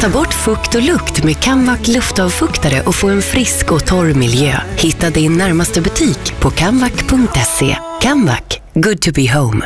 Ta bort fukt och lukt med Kamvac luftavfuktare och få en frisk och torr miljö. Hitta din närmaste butik på kamvac.se. Kamvac, good to be home.